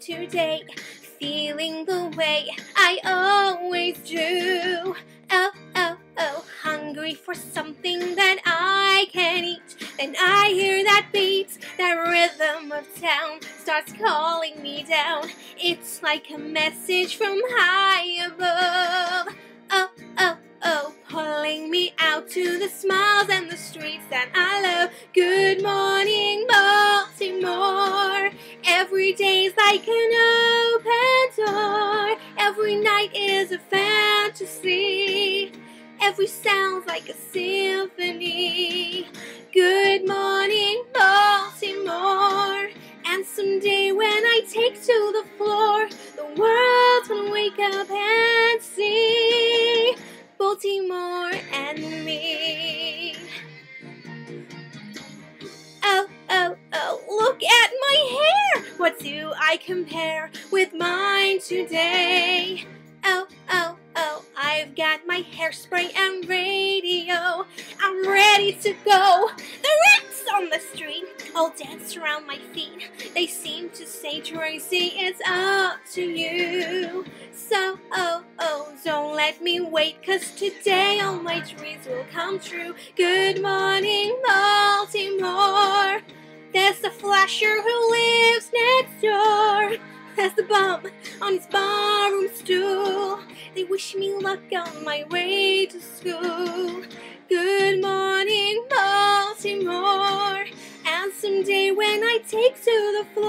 today, feeling the way I always do. Oh, oh, oh, hungry for something that I can eat. And I hear that beat, that rhythm of town starts calling me down. It's like a message from high above. Oh, oh, oh, pulling me out to the smiles and the streets that I love. Good morning, Baltimore. Every day's like an open door. Every night is a fantasy. Every sound's like a symphony. Good morning, Baltimore. And someday when I take to the floor, the world will wake up I compare with mine today? Oh, oh, oh, I've got my hairspray and radio. I'm ready to go. The rats on the street all dance around my feet. They seem to say, Tracy, it's up to you. So, oh, oh, don't let me wait, cause today all my dreams will come true. Good morning, Baltimore. There's the flasher who lives next door. There's the bum on his barroom stool. They wish me luck on my way to school. Good morning, Baltimore. And someday when I take to the